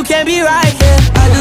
you can't be right here.